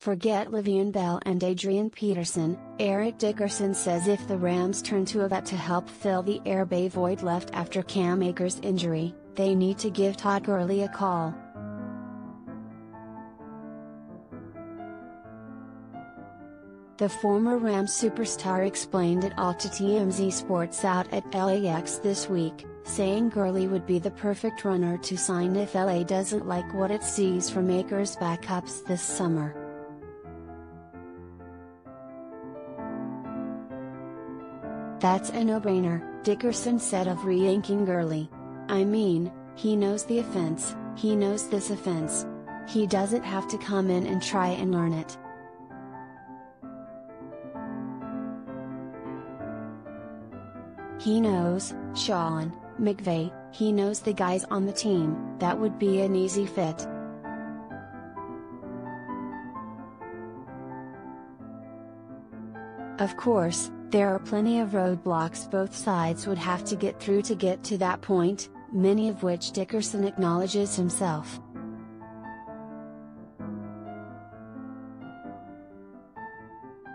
Forget Le'Veon Bell and Adrian Peterson, Eric Dickerson says if the Rams turn to a vet to help fill the RB void left after Cam Akers' injury, they need to give Todd Gurley a call. The former Rams superstar explained it all to TMZ Sports out at LAX this week, saying Gurley would be the perfect runner to sign if LA doesn't like what it sees from Akers' backups this summer. That's a no-brainer, Dickerson said of re-yanking Gurley. I mean, he knows the offense, he knows this offense. He doesn't have to come in and try and learn it. He knows, Sean, McVay, he knows the guys on the team, that would be an easy fit. Of course, there are plenty of roadblocks both sides would have to get through to get to that point, many of which Dickerson acknowledges himself.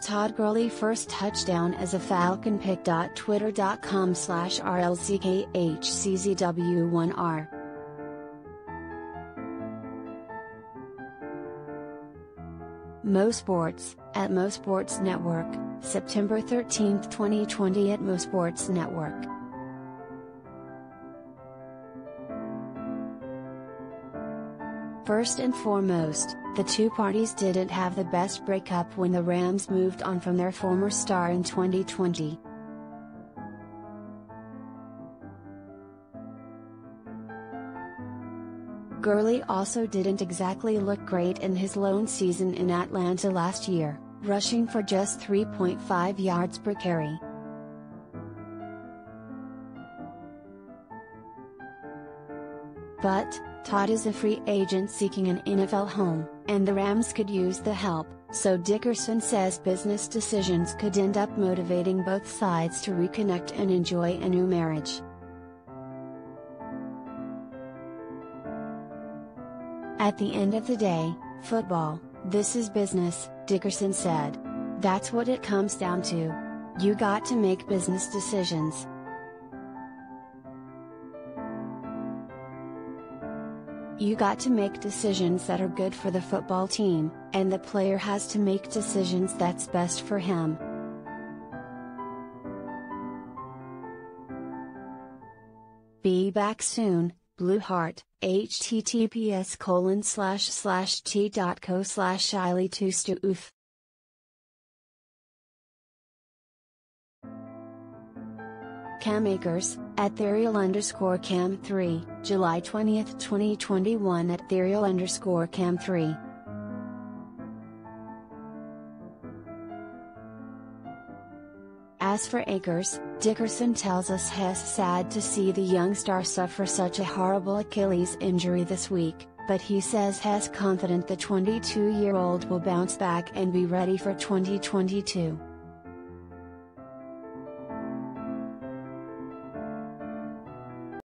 Todd Gurley first touchdown as a Falcon pick. Twitter.com slash RLCKHCZW1R Mo Sports, at Mo Sports Network, September 13, 2020 at Mo Sports Network. First and foremost, the two parties didn't have the best breakup when the Rams moved on from their former star in 2020. Gurley also didn't exactly look great in his lone season in Atlanta last year, rushing for just 3.5 yards per carry. But, Todd is a free agent seeking an NFL home, and the Rams could use the help, so Dickerson says business decisions could end up motivating both sides to reconnect and enjoy a new marriage. At the end of the day, football, this is business, Dickerson said. That's what it comes down to. You got to make business decisions. You got to make decisions that are good for the football team, and the player has to make decisions that's best for him. Be back soon, Blue Heart, https colon slash slash t.co slash shiley oof. Cam Akers, at Therial underscore Cam 3, July 20, 2021 at Therial underscore Cam 3. As for Akers, Dickerson tells us he's sad to see the young star suffer such a horrible Achilles injury this week, but he says he's confident the 22-year-old will bounce back and be ready for 2022.